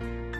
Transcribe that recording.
Bye.